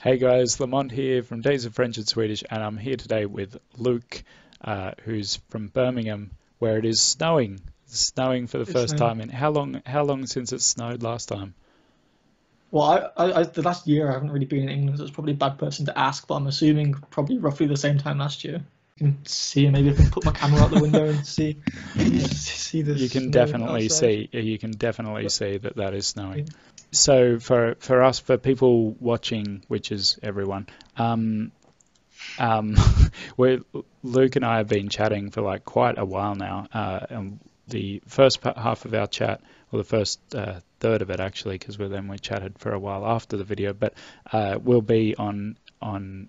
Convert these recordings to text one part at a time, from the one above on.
Hey guys, Lamont here from Days of French and Swedish, and I'm here today with Luke, uh, who's from Birmingham, where it is snowing. It's snowing for the It's first snowing. time in how long? How long since it snowed last time? Well, I, I, I, the last year I haven't really been in England, so it's probably a bad person to ask, but I'm assuming probably roughly the same time last year. Can see, maybe I can put my camera out the window and see see the You can definitely outside. see. You can definitely But, see that that is yeah. snowing. So for for us, for people watching, which is everyone, um, um, we Luke and I have been chatting for like quite a while now. Uh, and the first pa- half of our chat, or the first uh, third of it actually, because we then we chatted for a while after the video, but uh, will be on on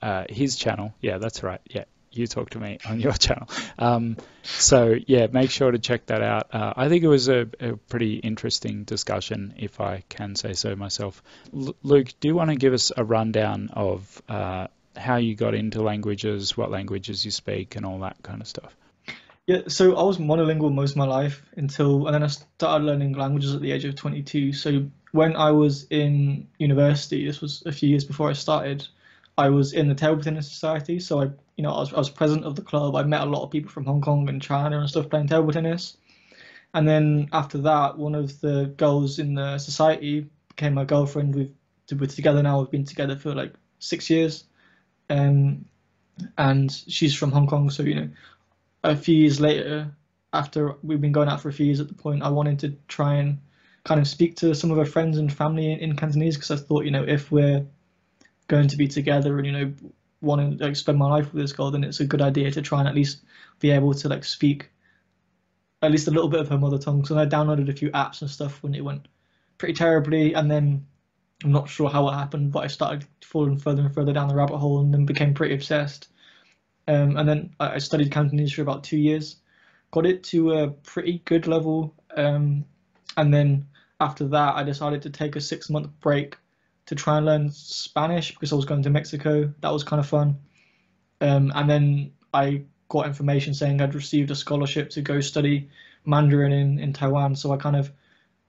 uh, his channel. Yeah, that's right. Yeah, you talk to me on your channel. Um, so yeah, make sure to check that out. Uh, I think it was a, a pretty interesting discussion, if I can say so myself. L- Luke, do you want to give us a rundown of uh, how you got into languages, what languages you speak, and all that kind of stuff? Yeah, so I was monolingual most of my life until, and then I started learning languages at the age of 22. So when I was in university, this was a few years before I started, I was in the Table Society. So I, you know, I was, I was president of the club. I met a lot of people from Hong Kong and China and stuff playing table tennis. And then after that, one of the girls in the society became my girlfriend. We've we're together now. We've been together for like six years. Um, and she's from Hong Kong, so you know a few years later, after we've been going out for a few years at the point, I wanted to try and kind of speak to some of her friends and family in, in Cantonese because I thought, you know, if we're going to be together and, you know, want to like spend my life with this girl, then it's a good idea to try and at least be able to like speak at least a little bit of her mother tongue. So I downloaded a few apps and stuff when it went pretty terribly, and then I'm not sure how it happened, but I started falling further and further down the rabbit hole and then became pretty obsessed. Um, and then I studied Cantonese for about two years, got it to a pretty good level. Um, and then after that, I decided to take a six month break to try and learn Spanish because I was going to Mexico. That was kind of fun. Um, and then I got information saying I'd received a scholarship to go study Mandarin in, in Taiwan. So I kind of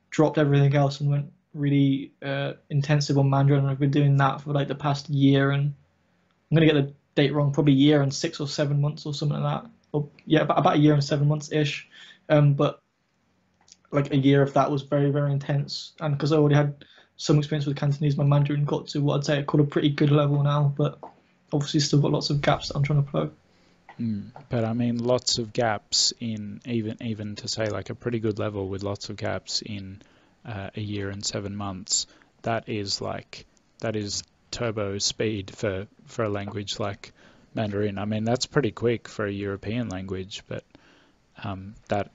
dropped everything else and went really uh, intensive on Mandarin. And I've been doing that for like the past year and I'm gonna get the date wrong, probably year and six or seven months or something like that. Or yeah, about, about a year and seven months ish. Um, but like a year of that was very very intense, and because I already had some experience with Cantonese, my Mandarin got to what I'd say I call a pretty good level now. But obviously still got lots of gaps that I'm trying to plug. Mm. But I mean, lots of gaps in even even to say like a pretty good level with lots of gaps in uh, a year and seven months. That is like that is turbo speed for for a language like Mandarin. I mean, that's pretty quick for a European language, but um, that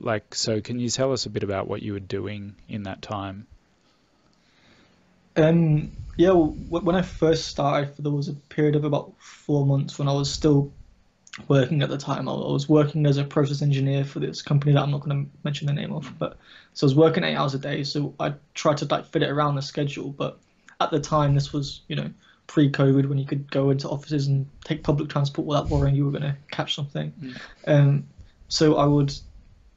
like so. Can you tell us a bit about what you were doing in that time? Um, yeah, well, when I first started, there was a period of about four months when I was still working at the time. I was working as a process engineer for this company that I'm not going to mention the name of, but so I was working eight hours a day. So I tried to like fit it around the schedule, but at the time, this was you know pre-COVID when you could go into offices and take public transport without worrying you were going to catch something. Mm. Um, so I would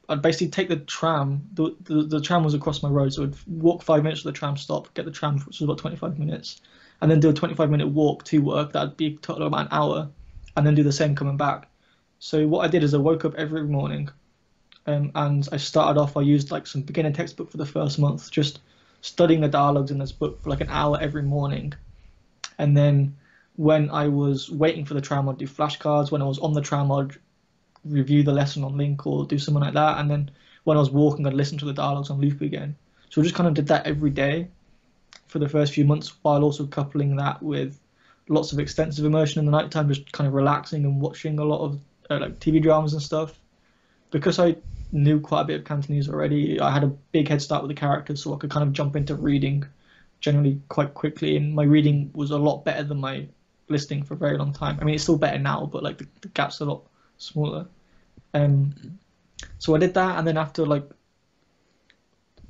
I'd basically take the tram. The, the the tram was across my road, so I'd walk five minutes to the tram stop, get the tram, which was about 25 minutes, and then do a 25 minute walk to work. That'd be total about an hour, and then do the same coming back. So what I did is I woke up every morning, um, and I started off. I used like some beginner textbook for the first month, just studying the dialogues in this book for like an hour every morning, and then when I was waiting for the tram, I'd do flashcards. When I was on the tram, I'd review the lesson on LingQ or do something like that. And then when I was walking, I'd listen to the dialogues on loop again. So I just kind of did that every day for the first few months, while also coupling that with lots of extensive immersion in the nighttime, just kind of relaxing and watching a lot of uh, like TV dramas and stuff. Because I knew quite a bit of Cantonese already, I had a big head start with the characters, so I could kind of jump into reading generally quite quickly. And my reading was a lot better than my listening for a very long time. I mean, it's still better now, but like the, the gap's a lot smaller. Um, so I did that, and then after like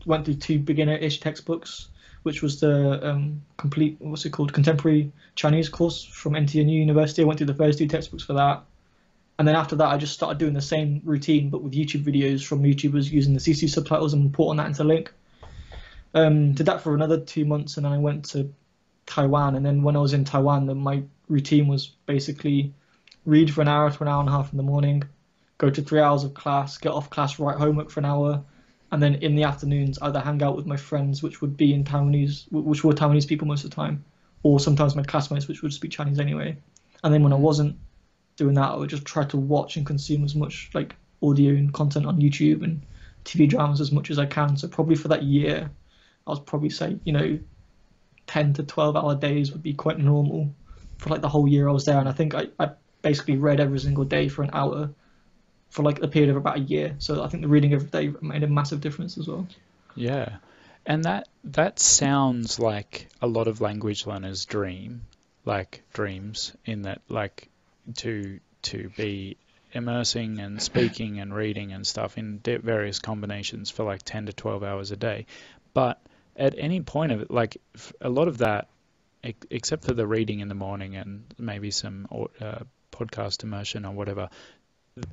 went through two beginner-ish textbooks, which was the um, complete what's it called contemporary Chinese course from NTNU University. I went through the first two textbooks for that, and then after that, I just started doing the same routine but with YouTube videos from YouTubers using the CC subtitles and importing that into LingQ. Um, did that for another two months, and then I went to Taiwan, and then when I was in Taiwan, then my routine was basically read for an hour to an hour and a half in the morning, go to three hours of class, get off class, write homework for an hour, and then in the afternoons either hang out with my friends, which would be in Taiwanese, which were Taiwanese people most of the time, or sometimes my classmates, which would speak Chinese anyway. And then when I wasn't doing that, I would just try to watch and consume as much like audio and content on YouTube and TV dramas as much as I can. So probably for that year, I was probably say you know, ten to twelve hour days would be quite normal for like the whole year I was there. And I think I, I basically read every single day for an hour for like a period of about a year. So I think the reading every day made a massive difference as well. Yeah. And that that sounds like a lot of language learners dream, like dreams in that like to to be immersing and speaking and reading and stuff in various combinations for like 10 to 12 hours a day. But at any point of it, like a lot of that, except for the reading in the morning and maybe some uh, podcast immersion or whatever,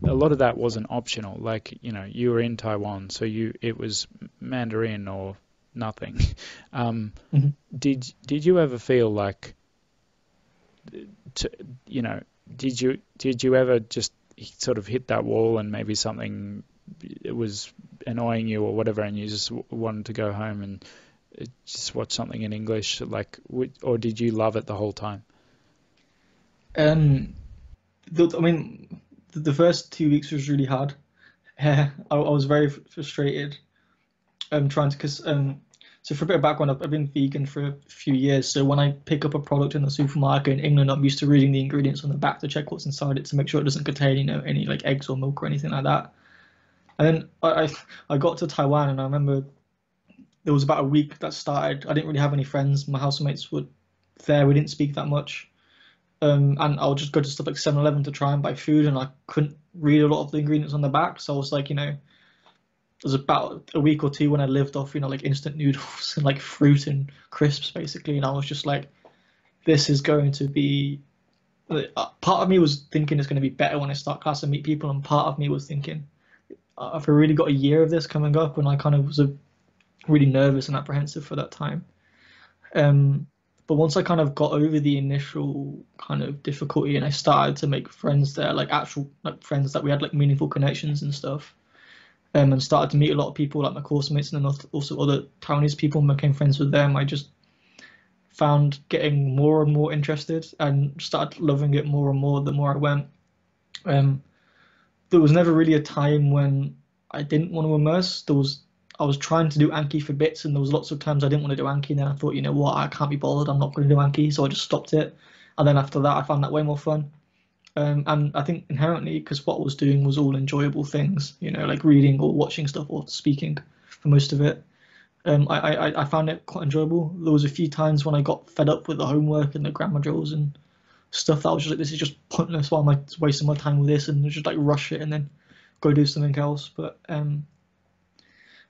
a lot of that wasn't optional. Like you know, you were in Taiwan, so you it was Mandarin or nothing. Um, mm-hmm. Did did you ever feel like, to, you know, did you did you ever just sort of hit that wall and maybe something it was annoying you or whatever, and you just wanted to go home and uh, just watch something in English, like, or did you love it the whole time? Um, I mean, the first two weeks was really hard. I, I was very frustrated. Um, trying to because um, so for a bit of background, I've, I've been vegan for a few years. So when I pick up a product in the supermarket in England, I'm used to reading the ingredients on the back to check what's inside it to make sure it doesn't contain you know any like eggs or milk or anything like that. And then I, I, I got to Taiwan and I remember there was about a week that started. I didn't really have any friends. My housemates were there. We didn't speak that much. Um, and I'll just go to stuff like 7-Eleven to try and buy food, and I couldn't read a lot of the ingredients on the back. So I was like, you know, it was about a week or two when I lived off, you know, like instant noodles and like fruit and crisps, basically. And I was just like, this is going to be. Uh, part of me was thinking it's going to be better when I start class and meet people, and part of me was thinking, I've really got a year of this coming up, and I kind of was a, really nervous and apprehensive for that time. Um, but once I kind of got over the initial kind of difficulty and I started to make friends there, like actual like friends that we had like meaningful connections and stuff, um, and started to meet a lot of people like my course mates and then also other Taiwanese people and became friends with them. I just found getting more and more interested and started loving it more and more the more I went. Um, there was never really a time when I didn't want to immerse. There was I was trying to do Anki for bits, and there was lots of times I didn't want to do Anki, and then I thought, you know what, I can't be bothered. I'm not going to do Anki, so I just stopped it. And then after that, I found that way more fun. Um, and I think inherently, because what I was doing was all enjoyable things, you know, like reading or watching stuff or speaking for most of it. Um, I, I, I found it quite enjoyable. There was a few times when I got fed up with the homework and the grammar drills and stuff that I was just like, this is just pointless. Why am I wasting my time with this? And just like rush it and then go do something else. But um,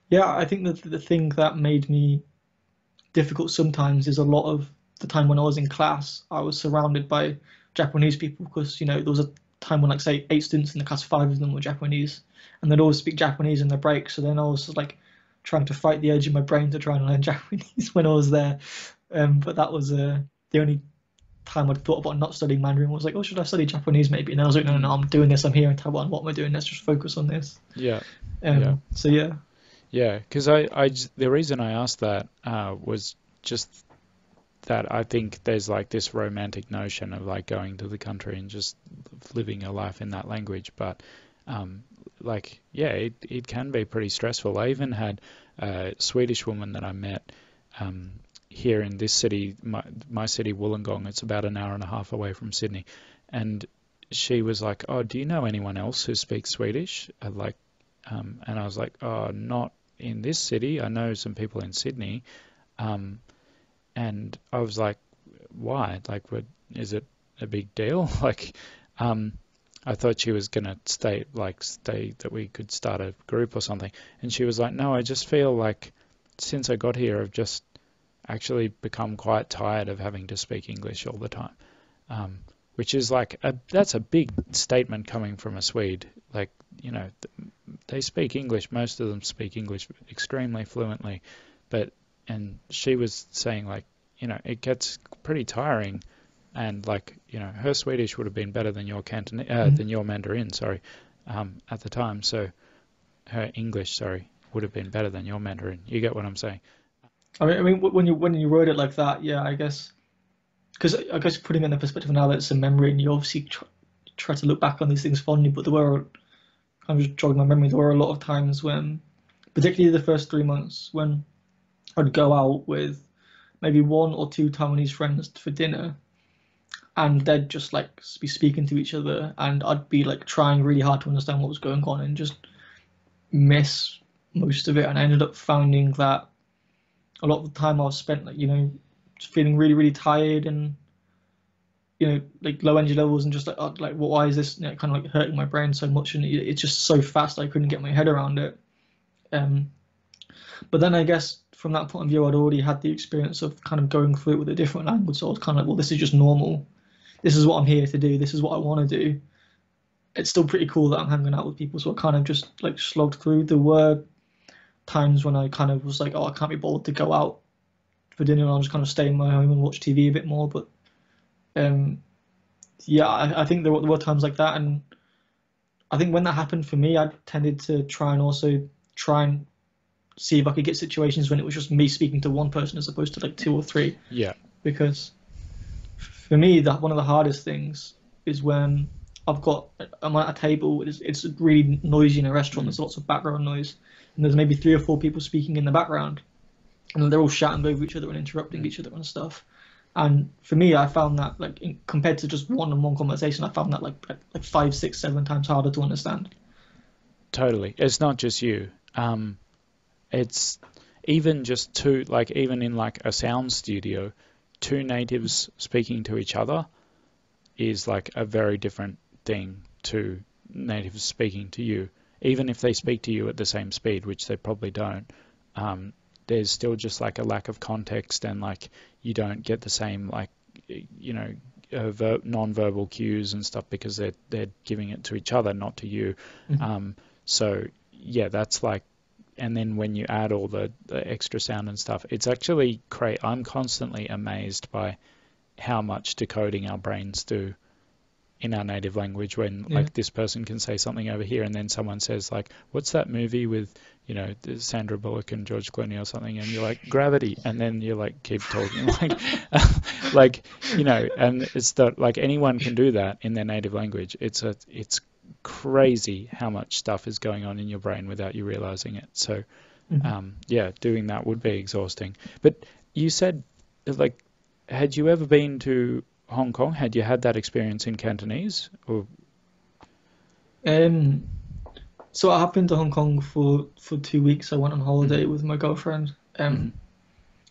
yeah, I think that the thing that made me difficult sometimes is a lot of the time when I was in class, I was surrounded by Japanese people because you know there was a time when like say eight students in the class, five of them were Japanese, and they'd always speak Japanese in their break. So then I was like trying to fight the edge in my brain to try and learn Japanese when I was there. Um, but that was uh, the only time I'd thought about not studying Mandarin was like, oh, should I study Japanese maybe? And I was like, no, no, no, I'm doing this. I'm here in Taiwan. What am I doing? Let's just focus on this. Yeah. Um, yeah. So yeah. Yeah, because I, I, the reason I asked that uh, was just that I think there's like this romantic notion of like going to the country and just living a life in that language, but um, like yeah, it, it can be pretty stressful. I even had a Swedish woman that I met um, here in this city, my, my city Wollongong. It's about an hour and a half away from Sydney, and she was like, "Oh, do you know anyone else who speaks Swedish?" I like, um, and I was like, "Oh, not in this city. I know some people in Sydney, um, and I was like, why? Like, what, is it a big deal? like, um, I thought she was gonna stay, like, stay that we could start a group or something, and she was like, no, I just feel like since I got here, I've just actually become quite tired of having to speak English all the time. Um, which is like a, that's a big statement coming from a Swede. Like you know, they speak English. Most of them speak English extremely fluently, but and she was saying like you know, it gets pretty tiring. And like, you know, her Swedish would have been better than your Cantonese, uh, Mhm. than your Mandarin, sorry, um, at the time. So her English, sorry, would have been better than your Mandarin. You get what I'm saying? I mean, I mean, when you when you wrote it like that, yeah, I guess, because I guess putting in the perspective now that it's a memory, and you obviously try, try to look back on these things fondly, but there were, I'm just jogging my memory. There were a lot of times when, particularly the first three months, when I'd go out with maybe one or two Taiwanese friends for dinner, and they'd just like be speaking to each other, and I'd be like trying really hard to understand what was going on, and just miss most of it, and I ended up finding that a lot of the time I was spent like you know feeling really really tired and you know like low energy levels and just like oh, like why is this you know, kind of like hurting my brain so much? And it's just so fast I couldn't get my head around it. Um but then I guess from that point of view I'd already had the experience of kind of going through it with a different language so I was kind of like well this is just normal. This is what I'm here to do. This is what I want to do. It's still pretty cool that I'm hanging out with people. So I kind of just like slogged through there were times when I kind of was like, oh, I can't be bothered to go out for dinner. I'll just kind of stay in my home and watch TV a bit more. But um, yeah, I, I think there were, there were times like that, and I think when that happened for me, I tended to try and also try and see if I could get situations when it was just me speaking to one person as opposed to like two or three. Yeah. Because for me, that one of the hardest things is when I've got I'm at a table. It's, it's really noisy in a restaurant. There's lots of background noise, and there's maybe three or four people speaking in the background, and they're all shouting over each other and interrupting each other and stuff. And for me, I found that like in, compared to just one-on-one conversation, I found that like like, like five, six, seven times harder to understand. Totally. It's not just you. Um, it's even just two, like even in like a sound studio, two natives speaking to each other is like a very different thing to natives speaking to you. Even if they speak to you at the same speed, which they probably don't, um, there's still just like a lack of context and like you don't get the same like you know uh, ver- non-verbal cues and stuff because they're they're giving it to each other, not to you. Mhm. Um, so yeah, that's like, and then when you add all the, the extra sound and stuff, it's actually cra I'm constantly amazed by how much decoding our brains do in our native language when Yeah. like this person can say something over here and then someone says like what's that movie with you know Sandra Bullock and George Clooney or something and you're like gravity and then you like keep talking like like you know and it's that like anyone can do that in their native language. It's a it's crazy how much stuff is going on in your brain without you realizing it. So Mhm. um, yeah doing that would be exhausting. But you said like had you ever been to Hong Kong? Had you had that experience in Cantonese? Or Um, so I have been to Hong Kong for, for two weeks. I went on holiday with my girlfriend. Um, Mhm.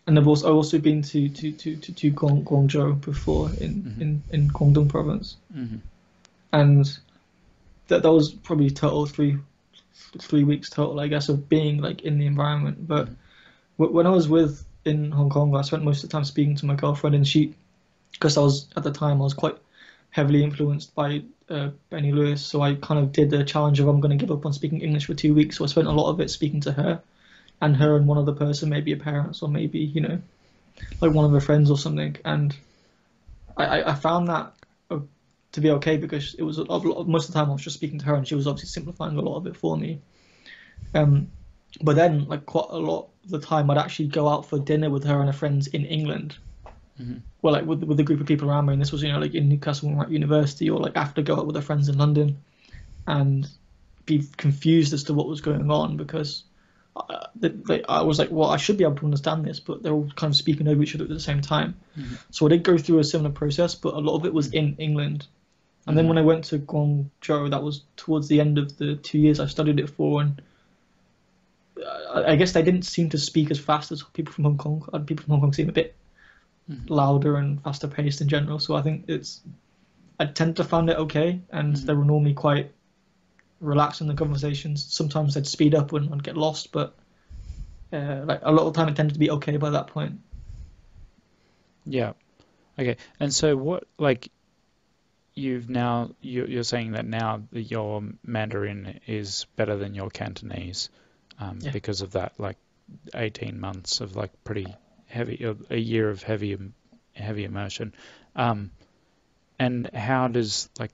and I've also I've also been to to to to, to Guang, Guangzhou before in, Mhm. in in Guangdong province, Mhm. and that that was probably total three three weeks total, I guess, of being like in the environment. But Mhm. when I was with in Hong Kong, I spent most of the time speaking to my girlfriend, and she, because I was at the time I was quite heavily influenced by uh, Benny Lewis, so I kind of did the challenge of I'm going to give up on speaking English for two weeks. So I spent a lot of it speaking to her, and her and one other person, maybe a parent or maybe you know, like one of her friends or something. And I I, found that uh, to be okay because it was a lot, of- most of the time I was just speaking to her, and she was obviously simplifying a lot of it for me. Um, but then like quite a lot of the time I'd actually go out for dinner with her and her friends in England Mhm. well, like with with a group of people around me, and this was you know like in Newcastle when we we're at university, or like after go out with their friends in London, and be confused as to what was going on because I, they, I was like, well, I should be able to understand this, but they're all kind of speaking over each other at the same time. Mhm. So I did go through a similar process, but a lot of it was in England. And then Mhm. when I went to Guangzhou, that was towards the end of the two years I studied it for, and I I guess they didn't seem to speak as fast as people from Hong Kong. Uh, People from Hong Kong seem a bit Mhm. louder and faster paced in general. So I think it's I tend to find it okay, and Mhm. they were normally quite relaxed in the conversations. Sometimes they'd speed up and I'd get lost, but uh, like a lot of the time it tended to be okay by that point. Yeah. Okay. And so what, like, you've now, you- you're saying that now that your Mandarin is better than your Cantonese, um, Yeah. because of that, like, 18 months of like pretty heavy a year of heavy heavy immersion. Um, and how does like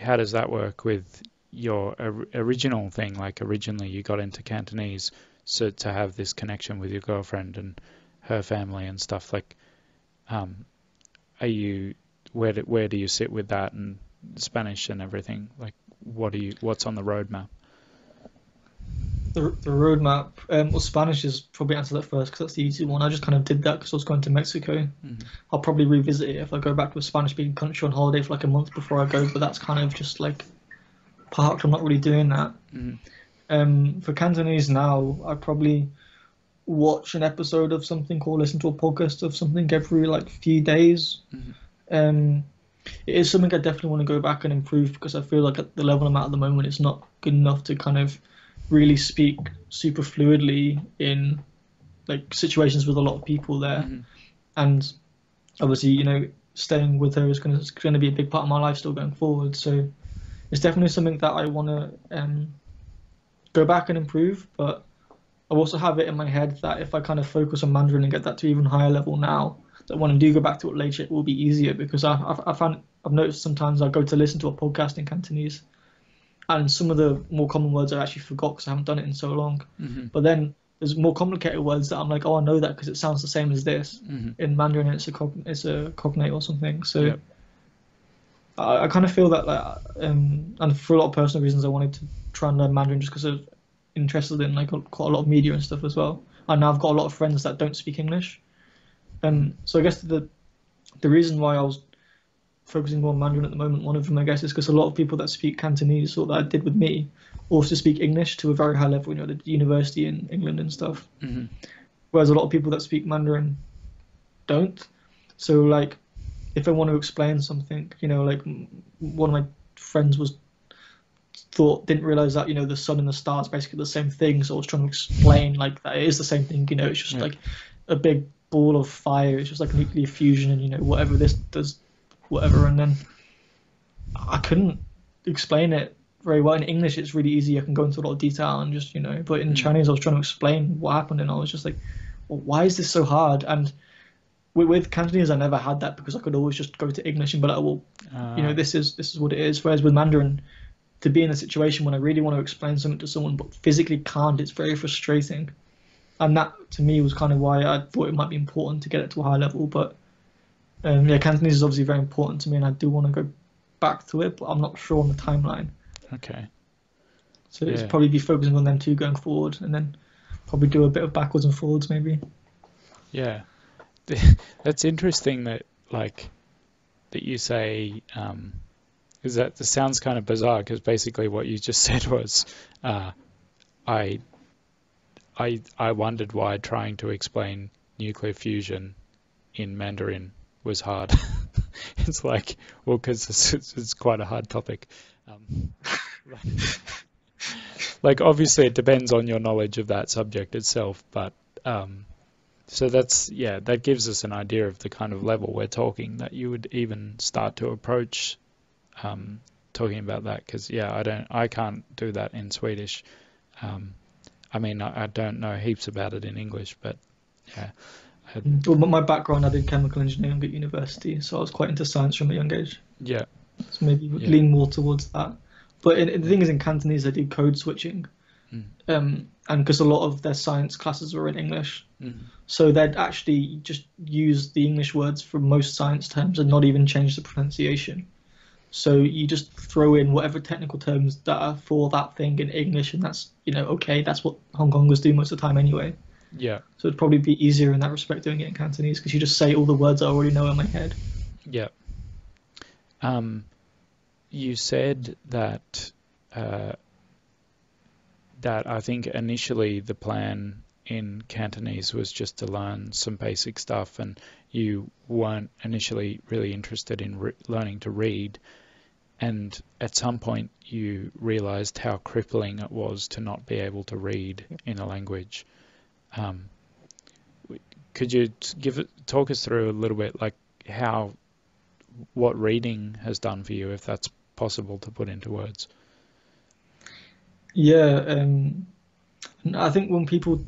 how does that work with your original thing? Like originally you got into Cantonese, so to have this connection with your girlfriend and her family and stuff. Like, um, are you where do, where do you sit with that and Spanish and everything? Like, what do you what's on the roadmap? The, the roadmap, um, well, Spanish is probably answer that first because that's the easy one. I just kind of did that because I was going to Mexico. Mm-hmm. I'll probably revisit it if I go back to a Spanish speaking country on holiday for like a month before I go, but that's kind of just like parked. I'm not really doing that. Mm-hmm. Um, for Cantonese now, I probably watch an episode of something or listen to a podcast of something every like few days. Mm-hmm. Um, it is something I definitely want to go back and improve because I feel like at the level I'm at at the moment, it's not good enough to kind of really speak super fluidly in like situations with a lot of people there. Mm-hmm. And obviously, you know, staying with her is going to, going to be a big part of my life still going forward. So it's definitely something that I want to um, go back and improve. But I also have it in my head that if I kind of focus on Mandarin and get that to even higher level now, that when I do go back to it later, it will be easier because I, I, I found I've noticed sometimes I go to listen to a podcast in Cantonese, and some of the more common words I actually forgot because I haven't done it in so long. Mm-hmm. But then there's more complicated words that I'm like, oh, I know that because it sounds the same as this mm-hmm. in Mandarin. It's a cog- it's a cognate or something. So yep. I, I kind of feel that like, um, and for a lot of personal reasons, I wanted to try and learn Mandarin just because I'm interested in like quite a lot of media and stuff as well. And now I've got a lot of friends that don't speak English, um, so I guess the the reason why I was focusing on Mandarin at the moment, one of them I guess is because a lot of people that speak Cantonese, or that I did with me, also speak English to a very high level. You know, the university in England and stuff. Mm-hmm. Whereas a lot of people that speak Mandarin don't. So like, if I want to explain something, you know, like one of my friends was thought didn't realize that you know the sun and the stars basically the same thing so i was trying to explain like that it is the same thing you know it's just yeah. like a big ball of fire it's just like nuclear fusion and you know whatever this does whatever and then i couldn't explain it very well in english it's really easy i can go into a lot of detail and just you know but in mm. chinese i was trying to explain what happened and i was just like well, why is this so hard and with, with Cantonese, I never had that because I could always just go to English and be like, well, uh, you know, ah. this is this is what it is. Whereas with Mandarin, to be in a situation when I really want to explain something to someone but physically can't, it's very frustrating. And that to me was kind of why I thought it might be important to get it to a high level. But um, yeah, Cantonese is obviously very important to me, and I do want to go back to it, but I'm not sure on the timeline. Okay. So yeah. it's probably be focusing on them two going forward, and then probably do a bit of backwards and forwards maybe. Yeah, that's interesting that like that you say um, is that this sounds kind of bizarre because basically what you just said was, uh, I, I, I wondered why trying to explain nuclear fusion in Mandarin was hard. it's like, well, because it's, it's, quite a hard topic. Um, like, obviously, it depends on your knowledge of that subject itself, but um, so that's yeah, that gives us an idea of the kind of level we're talking that you would even start to approach um, talking about that because yeah, I don't, I can't do that in Swedish. Um, I mean, I, I, don't know heaps about it in English, but yeah. Mm. Well, my background, I did chemical engineering at university, so I was quite into science from a young age. Yeah. So maybe yeah. lean more towards that. But in, in, the thing is, in Cantonese, they do code switching. Mm. Um, and because a lot of their science classes were in English, mm. so they'd actually just use the English words for most science terms and not even change the pronunciation. So you just throw in whatever technical terms that are for that thing in English, and that's you know okay. That's what Hong Kongers do most of the time anyway. Yeah. So it'd probably be easier in that respect doing it in Cantonese because you just say all the words I already know in my head. Yeah. Um, you said that uh, that I think initially the plan in Cantonese was just to learn some basic stuff, and you weren't initially really interested in re- learning to read. And at some point, you realized how crippling it was to not be able to read in a language. Um, could you give it, talk us through a little bit, like how, what reading has done for you, if that's possible to put into words? Yeah, um, I think when people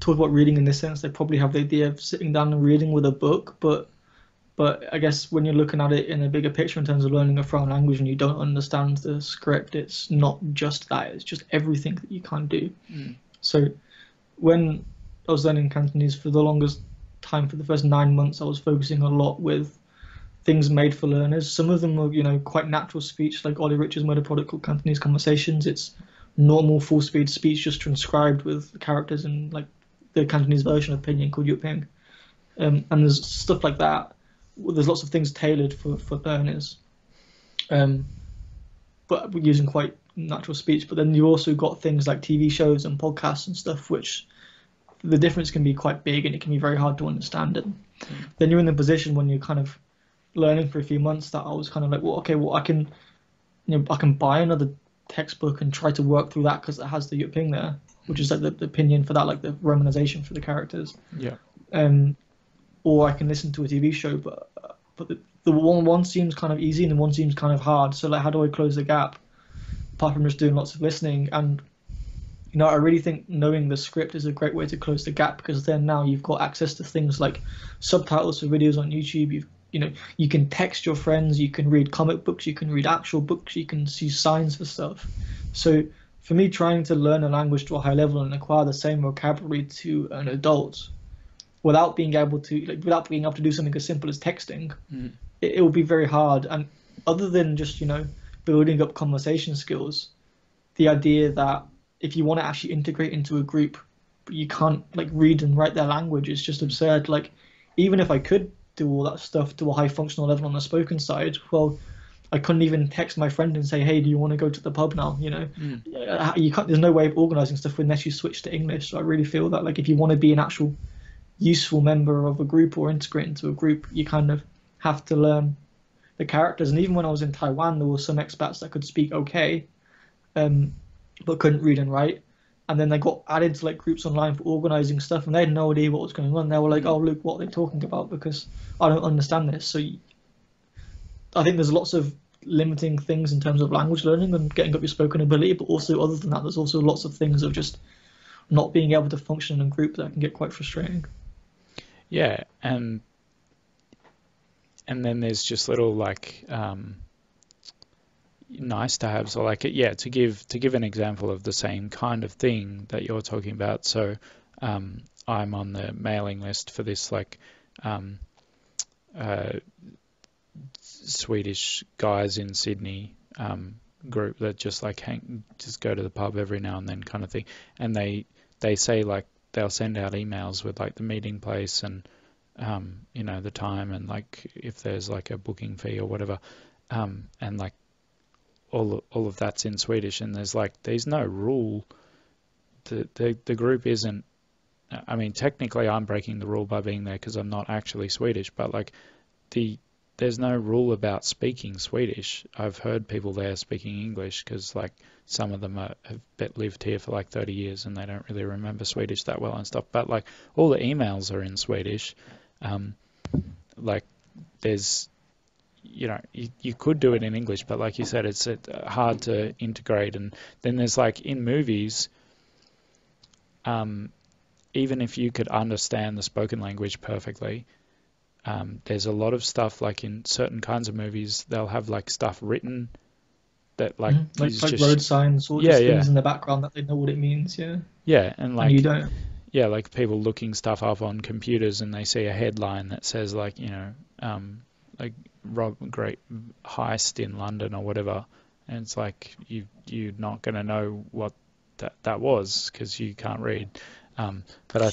talk about reading in this sense, they probably have the idea of sitting down and reading with a book, but but I guess when you're looking at it in a bigger picture in terms of learning a foreign language and you don't understand the script, it's not just that, it's just everything that you can't do. Mm. So when I was learning Cantonese for the longest time, for the first nine months, I was focusing a lot with things made for learners. Some of them were, you know, quite natural speech, like Olly Richards made a product called Cantonese Conversations. It's normal full speed speech just transcribed with characters and like the Cantonese version of Pinyin called Jyutping. Um, and there's stuff like that there's lots of things tailored for for learners, um, but using quite natural speech. But then you've also got things like TV shows and podcasts and stuff, which the difference can be quite big and it can be very hard to understand. And mm. then you're in the position when you're kind of learning for a few months that I was kind of like, well, okay, well, I can, you know, I can buy another textbook and try to work through that because it has the Jyutping there, which is like the, the pinyin for that, like the romanization for the characters. Yeah. Um, or I can listen to a TV show. But but the, the one one seems kind of easy and the one seems kind of hard. So like, how do I close the gap? Apart from just doing lots of listening, and you know, I really think knowing the script is a great way to close the gap because then now you've got access to things like subtitles for videos on YouTube. You've you know you can text your friends, you can read comic books, you can read actual books, you can see signs for stuff. So for me, trying to learn a language to a high level and acquire the same vocabulary to an adult without being able to like without being able to do something as simple as texting, mm. it, it will be very hard. And other than just you know building up conversation skills, the idea that if you want to actually integrate into a group, but you can't like read and write their language is just absurd. Like even if I could do all that stuff to a high functional level on the spoken side, well, I couldn't even text my friend and say, "Hey, do you want to go to the pub now?" You know, mm. you can't. There's no way of organizing stuff unless you switch to English. So I really feel that like if you want to be an actual useful member of a group or integrate into a group, you kind of have to learn the characters. And even when I was in Taiwan, there were some expats that could speak okay, um, but couldn't read and write. And then they got added to like groups online for organizing stuff, and they had no idea what was going on. They were like, "Oh, look, what are they talking about?" Because I don't understand this. So I think there's lots of limiting things in terms of language learning and getting up your spoken ability, but also other than that, there's also lots of things of just not being able to function in a group that can get quite frustrating. Yeah, and and then there's just little like um, nice to have. So like yeah, to give to give an example of the same kind of thing that you're talking about. So um, I'm on the mailing list for this like um, uh, Swedish guys in Sydney um, group that just like hang, just go to the pub every now and then kind of thing, and they they say like they'll send out emails with like the meeting place and um, you know the time and like if there's like a booking fee or whatever, um, and like all all of that's in Swedish and there's like there's no rule. The the the group isn't. I mean, technically, I'm breaking the rule by being there because I'm not actually Swedish, but like the there's no rule about speaking Swedish. I've heard people there speaking English because like some of them are, have lived here for like 30 years and they don't really remember Swedish that well and stuff. But like all the emails are in Swedish. Um, like there's, you know, you, you could do it in English, but like you said, it's uh, hard to integrate. And then there's like in movies, um, even if you could understand the spoken language perfectly, um, there's a lot of stuff like in certain kinds of movies, they'll have like stuff written that like mm, like, like just, road signs or yeah, just yeah. things in the background that they know what it means. Yeah. Yeah, and like and you don't. Yeah, like people looking stuff up on computers and they see a headline that says like you know um, like rob great heist in London or whatever, and it's like you you're not gonna know what that that was because you can't read. Um, but I,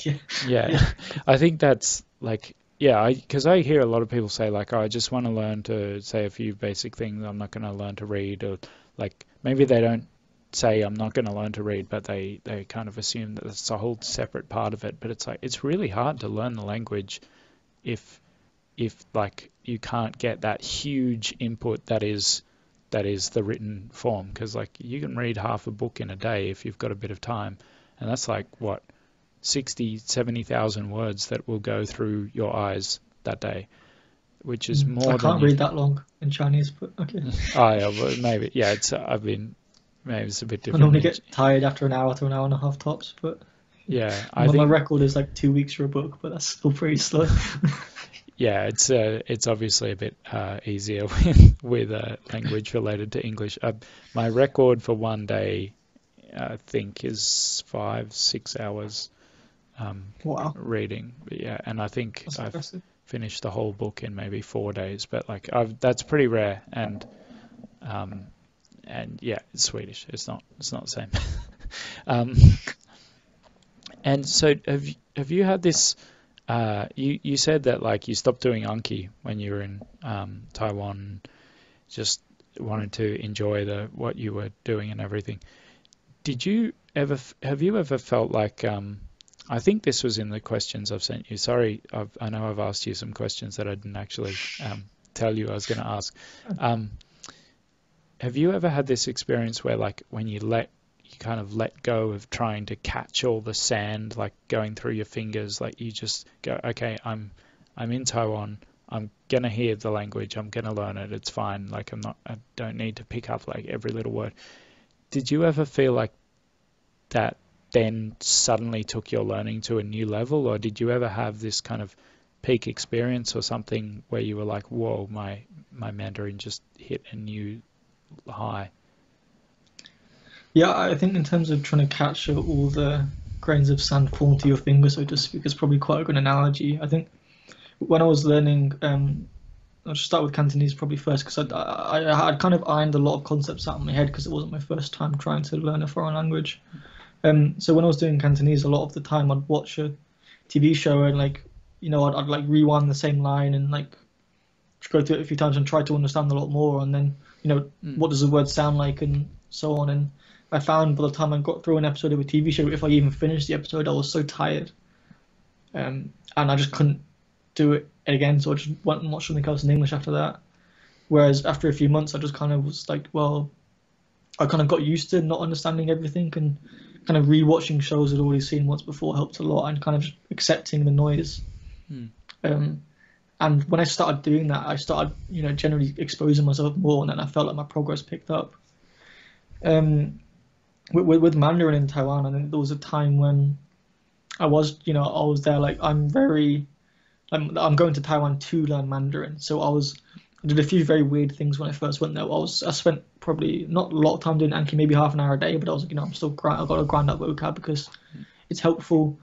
Yeah. yeah. I think that's like yeah, because I, hear a lot of people say like, oh, I just want to learn to say a few basic things. I'm not going to learn to read, or like maybe they don't say I'm not going to learn to read, but they they kind of assume that it's a whole separate part of it. But it's like it's really hard to learn the language if if like you can't get that huge input that is that is the written form because like you can read half a book in a day if you've got a bit of time and that's like what 60, 70,000 words that will go through your eyes that day, which is more Mm, I can't read that long in Chinese, but okay. Oh, yeah, well, maybe. Yeah, it's. Uh, I've been. Maybe it's a bit I different. normally in- get tired after an hour to an hour and a half tops, but Yeah, I my, my record is like two weeks for a book, but that's still pretty slow. yeah, it's uh, it's obviously a bit uh, easier with with uh, language related to English. Uh, my record for one day, I think, is five six hours um, wow, reading. But yeah, and I think that's I've impressive. finished the whole book in maybe four days. But like, I've that's pretty rare, and um, and yeah, it's Swedish. It's not it's not the same. um, and so have you- have you had this? Uh, you you said that like you stopped doing Anki when you were in um, Taiwan, just wanted to enjoy the what you were doing and everything. Did you ever have you ever felt like um, I think this was in the questions I've sent you. Sorry, I've, I know I've asked you some questions that I didn't actually um, tell you I was going to ask. Have you ever had this experience where like when you let you kind of let go of trying to catch all the sand like going through your fingers like you just go okay i'm i'm in taiwan. I'm gonna hear the language. I'm gonna learn it. It's fine. Like i'm not i don't need to pick up like every little word. Did you ever feel like that then suddenly took your learning to a new level? Or did you ever have this kind of peak experience or something where you were like whoa my my mandarin just hit a new high Yeah, I think in terms of trying to capture all the grains of sand falling to your finger, so to speak, is probably quite a good analogy. I think when I was learning, um, I'll just start with Cantonese probably first because I, I, I'd kind of ironed a lot of concepts out in my head because it wasn't my first time trying to learn a foreign language. Um, so when I was doing Cantonese, a lot of the time I'd watch a TV show and like, you know, I'd, I'd like rewind the same line and like go through it a few times and try to understand a lot more. And then, you know, Mm. what does the word sound like and so on. And I found by the time I got through an episode of a TV show, if I even finished the episode, I was so tired, um, and I just couldn't do it again. So I just went and watched something else in English after that. Whereas after a few months, I just kind of was like, well, I kind of got used to not understanding everything, and kind of rewatching shows I'd already seen once before helped a lot, and kind of accepting the noise. Hmm. Um, and when I started doing that, I started, you know, generally exposing myself more, and then I felt like my progress picked up. Um, with, with, with Mandarin in Taiwan, I think there was a time when I was, you know, I was there like I'm very, I'm, I'm going to Taiwan to learn Mandarin. So I was, I did a few very weird things when I first went there. I was, I spent probably not a lot of time doing Anki, maybe half an hour a day, but I was like, you know, I'm still grind, I've got to grind up vocab because it's helpful.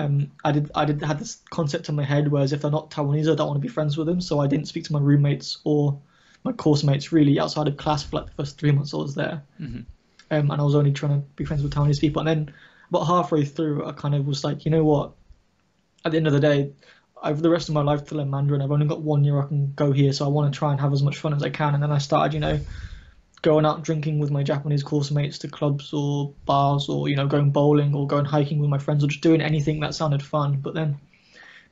Um, I did, I did had this concept in my head, whereas if they're not Taiwanese, I don't want to be friends with them. So I didn't speak to my roommates or my course mates really outside of class for like the first three months I was there Mhm. um, and I was only trying to be friends with Taiwanese people. And then about halfway through, I kind of was like, you know what? At the end of the day, I've the rest of my life to learn Mandarin. I've only got one year I can go here, so I want to try and have as much fun as I can. And then I started, you know, going out drinking with my Japanese course mates to clubs or bars, or you know, going bowling or going hiking with my friends, or just doing anything that sounded fun. But then,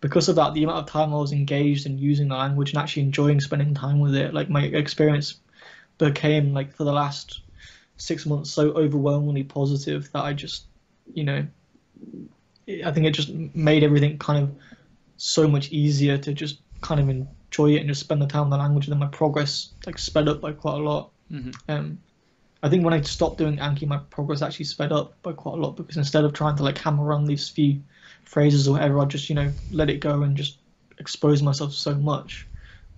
because of that, the amount of time I was engaged in using the language and actually enjoying spending time with it, like my experience became like for the last six months so overwhelmingly positive that I just, you know, I think it just made everything kind of so much easier to just kind of enjoy it and just spend the time on the language. And then my progress like sped up by quite a lot. Mhm. Um, I think when I stopped doing Anki, my progress actually sped up by quite a lot because instead of trying to like hammer on these few phrases or whatever, I just you know let it go and just expose myself so much.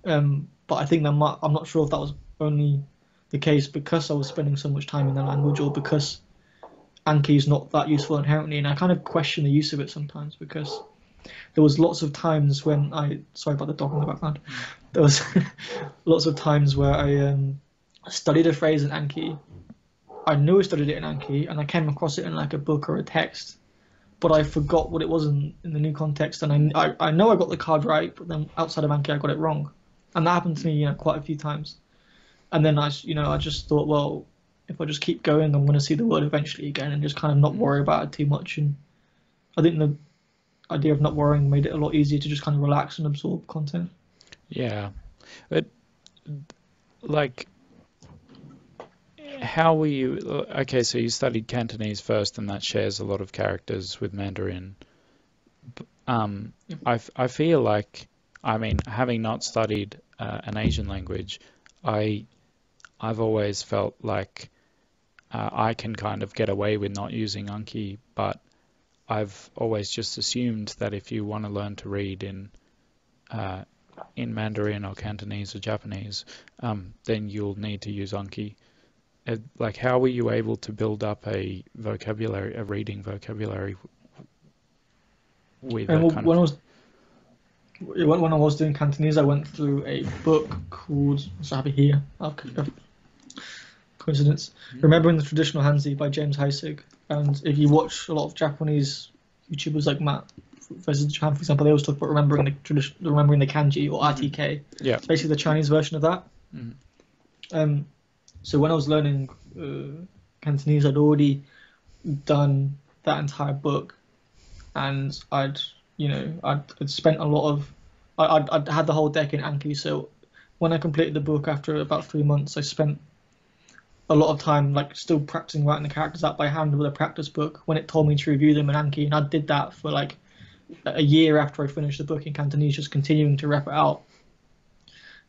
Um, but I think that might, I'm not sure if that was only the case because I was spending so much time in the language or because Anki is not that useful inherently, and I kind of question the use of it sometimes because there was lots of times when I sorry about the dog in the background. There was lots of times where I um, studied a phrase in Anki. I knew I studied it in Anki, and I came across it in like a book or a text, but I forgot what it was in, in the new context, and I, I I know I got the card right, but then outside of Anki I got it wrong, and that happened to me you know quite a few times, and then I you know I just thought well if I just keep going I'm going to see the word eventually again and just kind of not worry about it too much, and I think the idea of not worrying made it a lot easier to just kind of relax and absorb content. Yeah, but like, how were you? Okay, so you studied Cantonese first, and that shares a lot of characters with Mandarin. Um, Yep. I, I feel like, I mean, having not studied uh, an Asian language, I I've always felt like uh, I can kind of get away with not using Anki, but I've always just assumed that if you want to learn to read in uh, in Mandarin or Cantonese or Japanese, um, then you'll need to use Anki. Uh, like, how were you able to build up a vocabulary, a reading vocabulary with a when I was when when I was doing Cantonese, I went through a book called so happy here. Oh, uh, coincidence. Remembering the Traditional Hanzi by James Heisig. And if you watch a lot of Japanese YouTubers like Matt versus Japan, for example, they always talk about remembering the tradition, remembering the kanji or RTK. Yeah. It's basically the Chinese version of that. Mhm. Um, so when I was learning uh, Cantonese, I'd already done that entire book, and I'd you know I'd, I'd spent a lot of I'd, I'd had the whole deck in Anki. So when I completed the book after about three months, I spent a lot of time like still practicing writing the characters out by hand with a practice book when it told me to review them in Anki, and I did that for like a year after I finished the book in Cantonese, just continuing to rep it out.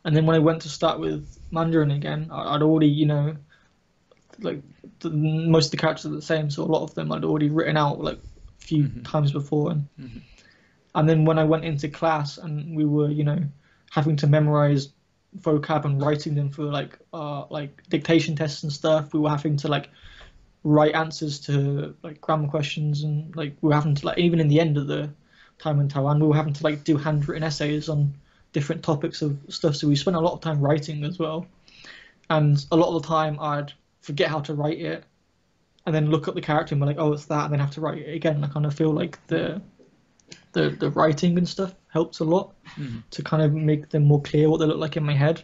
And then when I went to start with Mandarin again, I'd already, you know, like the, most of the characters are the same, so a lot of them I'd already written out like a few Mhm. times before. And Mhm. and then when I went into class and we were, you know, having to memorize vocab and writing them for like uh like dictation tests and stuff, we were having to like write answers to like grammar questions and like we were having to like even in the end of the time in Taiwan, we were having to like do handwritten essays on different topics of stuff. So we spent a lot of time writing as well. And a lot of the time I'd forget how to write it and then look up the character and be like, oh, it's that, and then have to write it again. And I kind of feel like the the the writing and stuff helps a lot Mhm. to kind of make them more clear what they look like in my head.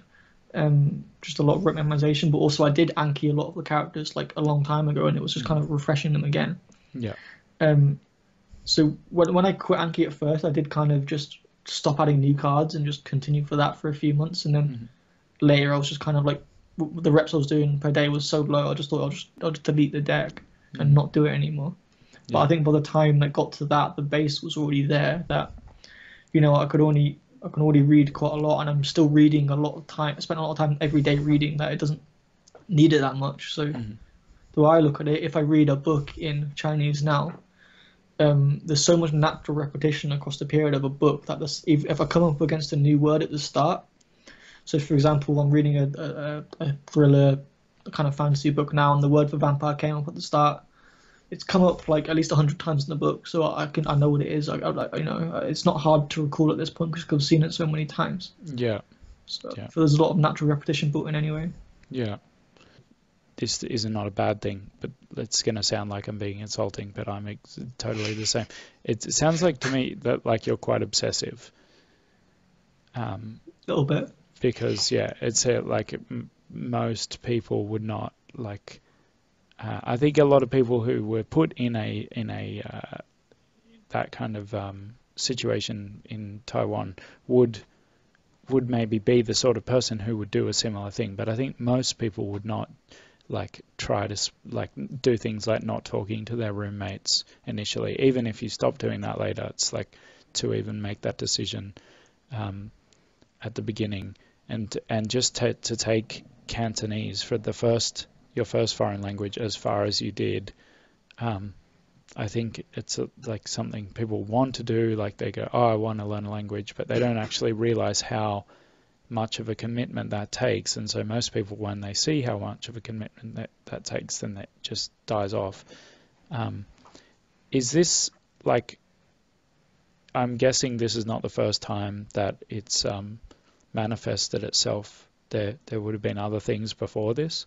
Um, just a lot of memorization, but also I did Anki a lot of the characters like a long time ago, and it was just kind of refreshing them again. Yeah. Um, so when when I quit Anki at first, I did kind of just stop adding new cards and just continue for that for a few months, and then Mhm. later I was just kind of like the reps I was doing per day was so low. I just thought I'll just I'll just delete the deck and Mhm. not do it anymore. But I think by the time that got to that, the base was already there. That you know I could only I can already read quite a lot, and I'm still reading a lot of time. I spend a lot of time every day reading that it doesn't need it that much. So Mhm. the way I look at it, if I read a book in Chinese now, um, there's so much natural repetition across the period of a book that this, if, if I come up against a new word at the start, so for example, I'm reading a, a, a thriller a kind of fantasy book now, and the word for vampire came up at the start. It's come up like at least a hundred times in the book, so I can I know what it is. I, I like you know it's not hard to recall at this point because I've seen it so many times. Yeah. So, Yeah. so there's a lot of natural repetition built in anyway. Yeah. This is not not a bad thing, but it's going to sound like I'm being insulting, but I'm ex- totally the same. It, it sounds like to me that like you're quite obsessive. Um, A little bit. because yeah, it's uh, like m- most people would not like. Uh, I think a lot of people who were put in a in a uh, that kind of um, situation in Taiwan would would maybe be the sort of person who would do a similar thing. But I think most people would not like try to like do things like not talking to their roommates initially. Even if you stop doing that later, it's like to even make that decision um, at the beginning and and just to, to take Cantonese for the first your first foreign language as far as you did. Um, I think it's a, like something people want to do. Like they go, oh, I want to learn a language, but they don't actually realize how much of a commitment that takes. And so most people, when they see how much of a commitment that that takes, then that just dies off. Um, is this like? I'm guessing this is not the first time that it's um, manifested itself. There, there would have been other things before this.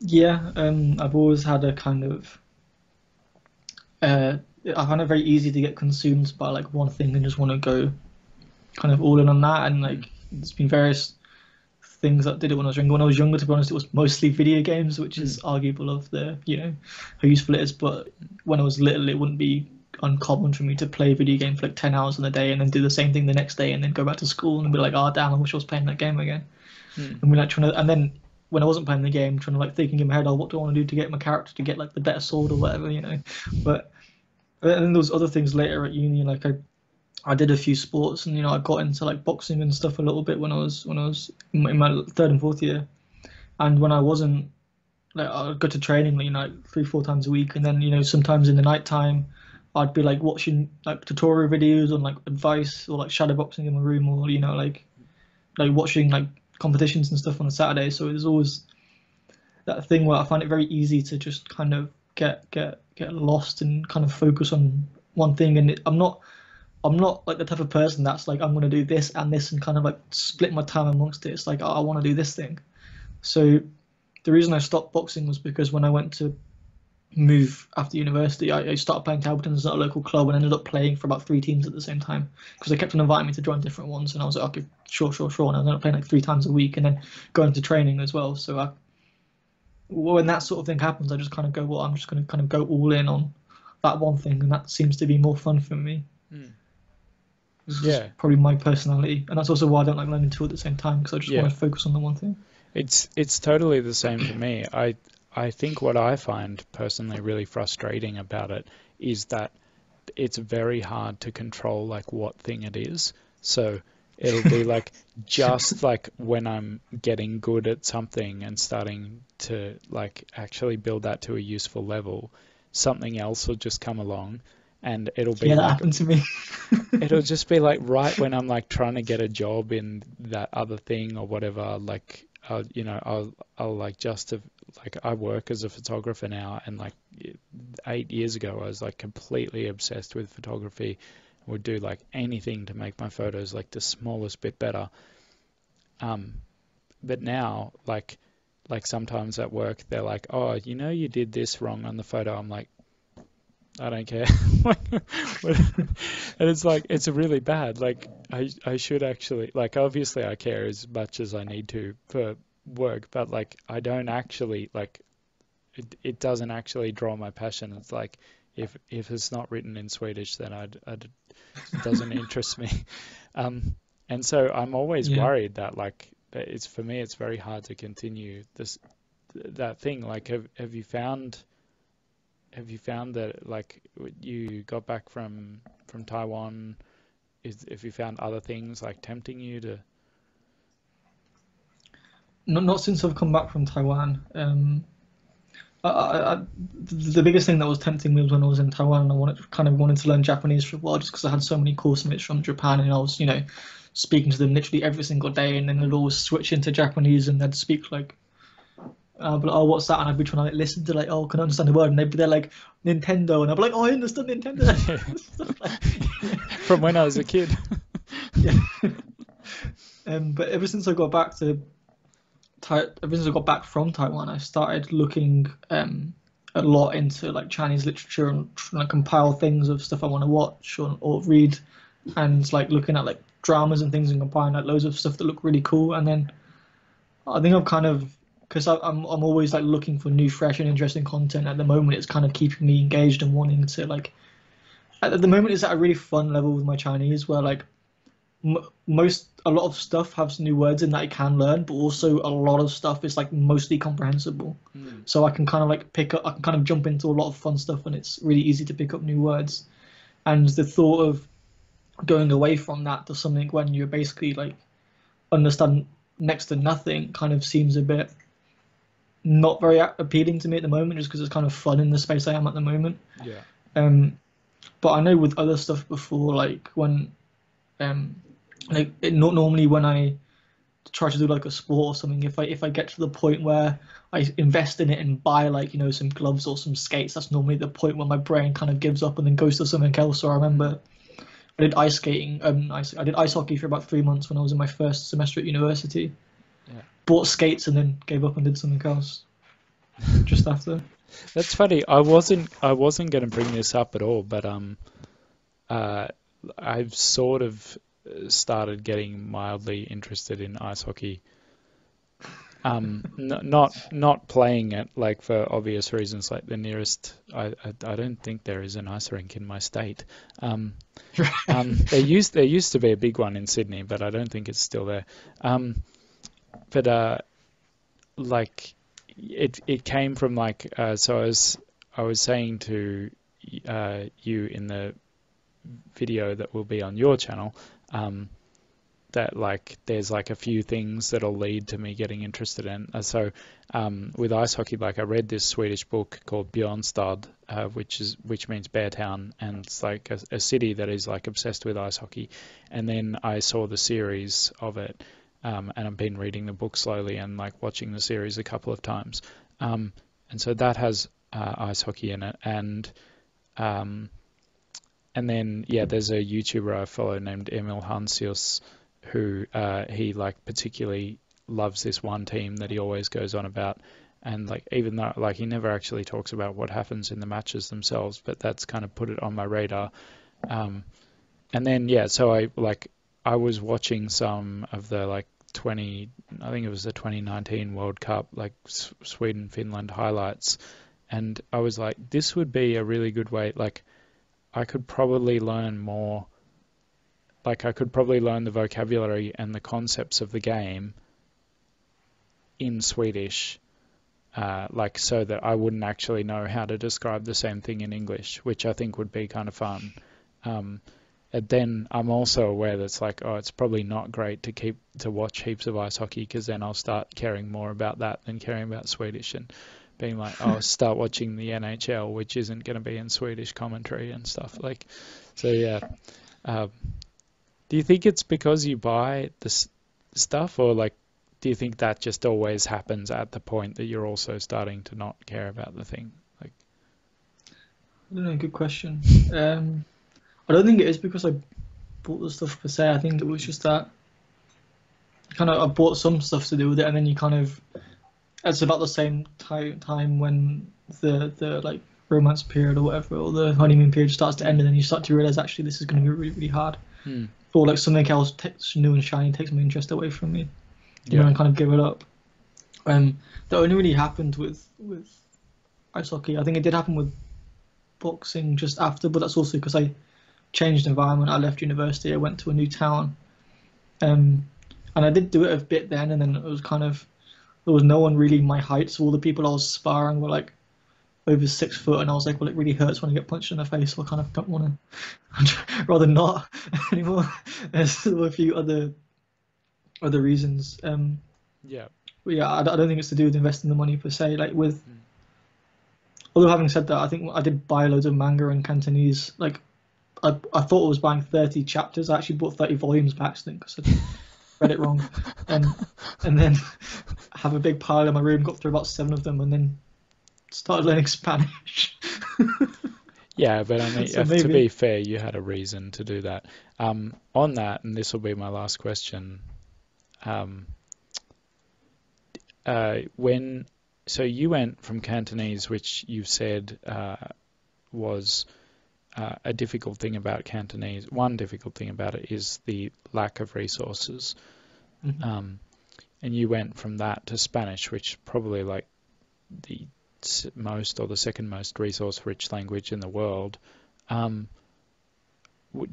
Yeah, um, I've always had a kind of, uh, I find it very easy to get consumed by like one thing and just want to go, kind of all in on that. And mm. like, there's been various things that did it when I was younger. When I was younger, to be honest, it was mostly video games, which is mm. arguable of the, you know, how useful it is. But when I was little, it wouldn't be uncommon for me to play a video game for like 10 hours in a day and then do the same thing the next day and then go back to school and be like, oh, damn, I wish I was playing that game again. Hmm. And we like trying to, and then when I wasn't playing the game, trying to like thinking in my head, oh, what do I want to do to get my character to get like the better sword or whatever, you know. But and then there was other things later at uni, like I, I did a few sports, and you know I got into like boxing and stuff a little bit when I was when I was in my, third and fourth year, and when I wasn't like I'd go to training, you know, like three, four times a week, and then you know sometimes in the night time, I'd be like watching like tutorial videos on like advice or like shadowboxing in my room, or you know like like watching like competitions and stuff on a Saturday. So there's always that thing where I find it very easy to just kind of get get get lost and kind of focus on one thing. And it, I'm not I'm not like the type of person that's like I'm gonna do this and this and kind of like split my time amongst it. It's like oh, I want to do this thing. So the reason I stopped boxing was because when I went to move after university, I, I started playing tennis at a local club and ended up playing for about three teams at the same time because they kept on inviting me to join different ones, and I was like, okay, sure, sure, sure. And I ended up playing like three times a week and then going to training as well. So I, when that sort of thing happens, I just kind of go, well, I'm just going to kind of go all in on that one thing, and that seems to be more fun for me. Mm. Yeah, probably my personality, and that's also why I don't like learning two at the same time because I just Yeah. want to focus on the one thing. It's it's totally the same for me. I I think what I find personally really frustrating about it is that it's very hard to control like what thing it is. So it'll be like just like when I'm getting good at something and starting to like actually build that to a useful level, something else will just come along and it'll be Yeah, that like happened to me. it'll just be like right when I'm like trying to get a job in that other thing or whatever, like I'll, you know, I'll, I'll like just have, like I work as a photographer now, and like eight years ago, I was like completely obsessed with photography, would do like anything to make my photos like the smallest bit better. Um, but now, like, like sometimes at work, they're like, oh, you know, you did this wrong on the photo. I'm like, I don't care. and it's like it's really bad. Like I I should actually like obviously I care as much as I need to for work, but like I don't actually like it it doesn't actually draw my passion. It's like if if it's not written in Swedish then I'd, I'd it doesn't interest me. Um and so I'm always Yeah. worried that like it's for me it's very hard to continue this that thing. Like have have you found have you found that like you got back from from Taiwan? Is if you found other things like tempting you to? Not not since I've come back from Taiwan. Um, I, I, I, the biggest thing that was tempting me was when I was in Taiwan and I wanted kind of wanted to learn Japanese for a while, just because I had so many course mates from Japan and I was you know speaking to them literally every single day, and then they'd always switch into Japanese and they'd speak like. Uh, but oh, what's that? And I'd be trying to like, listen to like, oh, can I understand the word? And they'd be there like Nintendo, and I'd be like, oh, I understand Nintendo. From when I was a kid. yeah. um, but ever since I got back to ever since I got back from Taiwan, I started looking um, a lot into like Chinese literature and trying to compile things of stuff I want to watch or, or read, and like looking at like dramas and things and compiling like loads of stuff that look really cool. And then I think I've kind of because I'm I'm always like looking for new, fresh and interesting content. At the moment, it's kind of keeping me engaged and wanting to like. At the moment, it's at a really fun level with my Chinese, where like m- most a lot of stuff has new words in that I can learn, but also a lot of stuff is like mostly comprehensible. Hmm. So I can kind of like pick up, I can kind of jump into a lot of fun stuff, and it's really easy to pick up new words. And the thought of going away from that to something when you're basically like understand next to nothing kind of seems a bit not very appealing to me at the moment, just because it's kind of fun in the space I am at the moment. Yeah. Um, but I know with other stuff before, like when, um, like it, not normally when I try to do like a sport or something, if I if I get to the point where I invest in it and buy like you know some gloves or some skates, that's normally the point where my brain kind of gives up and then goes to something else. So I remember I did ice skating, um, ice, I did ice hockey for about three months when I was in my first semester at university. Yeah. Bought skates and then gave up and did something else just after. That's funny. I wasn't I wasn't going to bring this up at all, but um, uh, I've sort of uh, started getting mildly interested in ice hockey. Um, n not not playing it like for obvious reasons. Like the nearest, I, I I don't think there is an ice rink in my state. Um, um, there used there used to be a big one in Sydney, but I don't think it's still there. Um, but uh, like it it came from like uh, so I was I was saying to uh, you in the video that will be on your channel um, that like there's like a few things that'll lead to me getting interested in. Uh, so um, with ice hockey, like I read this Swedish book called Björnstad, uh, which is which means Bear Town, and it's like a, a, city that is like obsessed with ice hockey. And then I saw the series of it, um, and I've been reading the book slowly and like watching the series a couple of times. Um, and so that has uh, ice hockey in it, and um, and then yeah, there's a YouTuber I follow named Emil Hansius who uh, he like particularly loves this one team that he always goes on about. And like even though like he never actually talks about what happens in the matches themselves but that's kind of put it on my radar. Um, and then yeah so i like i was watching some of the like 20 i think it was the 2019 world cup like S- sweden finland highlights and i was like this would be a really good way like i could probably learn more like I could probably learn the vocabulary and the concepts of the game in Swedish, uh, like so that I wouldn't actually know how to describe the same thing in English, which I think would be kind of fun. Um, then I'm also aware that it's like, oh, it's probably not great to keep to watch heaps of ice hockey because then I'll start caring more about that than caring about Swedish and being like, oh, start watching the NHL, which isn't going to be in Swedish commentary and stuff. Like, so yeah. Um, do you think it's because you buy this stuff, or like, do you think that just always happens at the point that you're also starting to not care about the thing? Like, I don't know. Good question. Um, I don't think it is because I bought the stuff per se. I think it was just that kind of I bought some stuff to do with it, and then you kind of it's about the same time time when the the like romance period or whatever, or the honeymoon period starts to end, and then you start to realize actually this is going to be really really hard. Hmm or like something else takes new and shiny takes my interest away from me. You Yeah. know, and kind of give it up. Um, that only really happened with with ice hockey. I think it did happen with boxing just after, but that's also because I changed environment. I left university. I went to a new town, um, and I did do it a bit then, and then it was kind of there was no one really my height, so all the people I was sparring were like over six foot, and I was like, well, it really hurts when I get punched in the face, so I kind of don't want to, rather not anymore. There's a few other other reasons. Um, yeah, but yeah, I, I don't think it's to do with investing the money per se. Like with, Mm. although having said that, I think I did buy loads of manga in Cantonese. Like, I I thought I was buying thirty chapters. I actually bought thirty volumes by accident because I read it wrong, and and then have a big pile in my room. Got through about seven of them, and then started learning Spanish. yeah, but I mean, So uh, to be fair, you had a reason to do that. Um, on that, and this will be my last question. Um, uh, when so you went from Cantonese, which you've said uh, was uh, a difficult thing about Cantonese. One difficult thing about it is the lack of resources. Mhm. Um, and you went from that to Spanish, which probably like the most or the second most resource-rich language in the world. Um,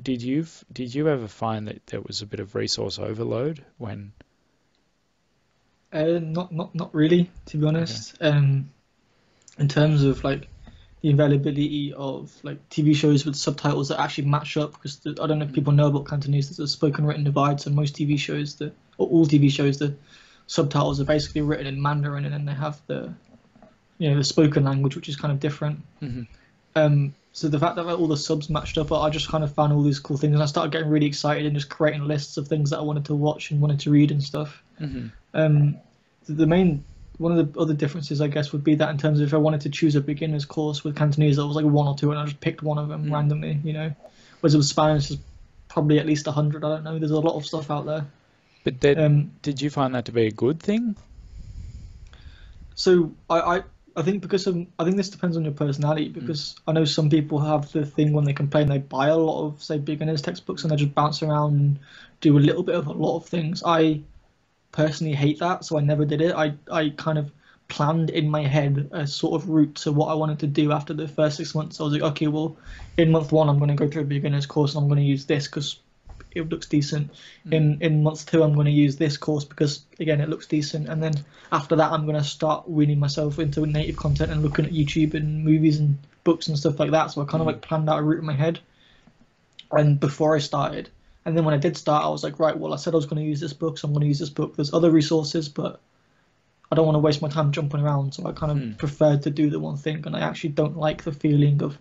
did you did you ever find that there was a bit of resource overload when? Uh, not not not really, to be honest. Um, in terms of like the availability of like TV shows with subtitles that actually match up, because the, I don't know if people know about Cantonese. There's a spoken written divide, so most TV shows, the or all TV shows, the subtitles are basically written in Mandarin, and then they have the you know the spoken language, which is kind of different. Mhm. Um, so the fact that all the subs matched up, I just kind of found all these cool things, and I started getting really excited and just creating lists of things that I wanted to watch and wanted to read and stuff. hmm Um, the main one of the other differences, I guess, would be that in terms of if I wanted to choose a beginner's course with Cantonese, there was like one or two, and I just picked one of them Mm. randomly, you know. Whereas with Spanish, there's probably at least a hundred. I don't know. There's a lot of stuff out there. But did, Um, did you find that to be a good thing? so I, I, I think because of, I think this depends on your personality. Because I know some people have the thing when they complain they buy a lot of say beginners textbooks and they just bounce around and do a little bit of a lot of things. I personally hate that, so I never did it. I I kind of planned in my head a sort of route to what I wanted to do after the first six months. I was like, okay, well, in month one I'm going to go through a beginner's course and I'm going to use this because it looks decent. Hmm. In in month two I'm going to use this course because again it looks decent. And then after that I'm going to start weaning myself into native content and looking at YouTube and movies and books and stuff like that. So I kind of hmm. like planned out a route in my head. And before I started, And then when I did start, I was like, right, well, I said I was going to use this book, so I'm going to use this book. There's other resources, but I don't want to waste my time jumping around, so I kind of Hmm. preferred to do the one thing. And I actually don't like the feeling of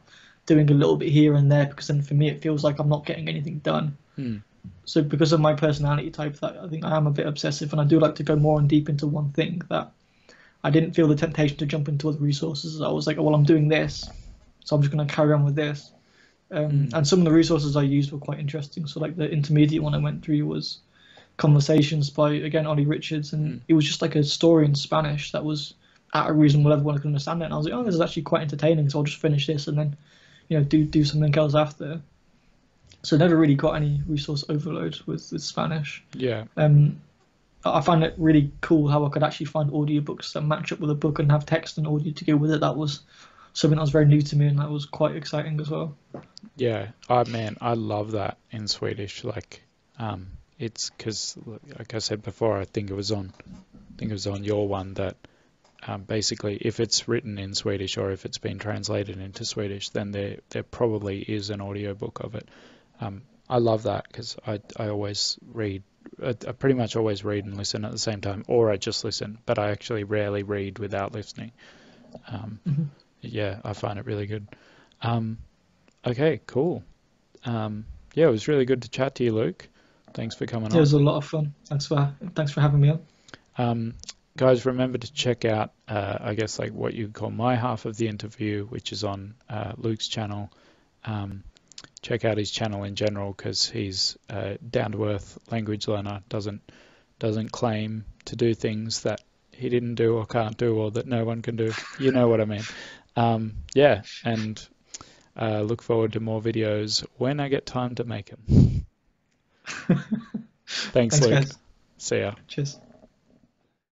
doing a little bit here and there because then for me it feels like I'm not getting anything done. Hmm. So because of my personality type, that I think I am a bit obsessive, and I do like to go more and deep into one thing. That I didn't feel the temptation to jump into other resources. I was like, oh, well, I'm doing this, so I'm just going to carry on with this. Um, Mm. And some of the resources I used were quite interesting. So like the intermediate one I went through was Conversations by again Olly Richards, and Mm. it was just like a story in Spanish that was at a reasonable level I could understand it. And I was like, oh, this is actually quite entertaining. So I'll just finish this and then, you know, do do something else after. So I never really got any resource overload with, with Spanish. Yeah. Um, I I found it really cool how I could actually find audiobooks that match up with a book and have text and audio to go with it. That was something that was very new to me and that was quite exciting as well. Yeah, oh man, I love that in Swedish. Like, um, it's because, like I said before, I think it was on, I think it was on your one that, um, basically, if it's written in Swedish or if it's been translated into Swedish, then there there probably is an audiobook of it. Um, I love that because I I always read, I, I pretty much always read and listen at the same time, or I just listen, but I actually rarely read without listening. Um, Mhm. Yeah, I find it really good. Um, okay, cool. Um, yeah, it was really good to chat to you, Luke. Thanks for coming It on. was a lot of fun. Thanks for thanks for having me on. Um, guys, remember to check out, uh, I guess, like what you call my half of the interview, which is on uh, Luke's channel. Um, check out his channel in general because he's a down to earth language learner. Doesn't doesn't claim to do things that he didn't do or can't do or that no one can do. You know what I mean? Um, yeah, and uh, look forward to more videos when I get time to make them. Thanks, Thanks, Luke. guys. See ya. Cheers.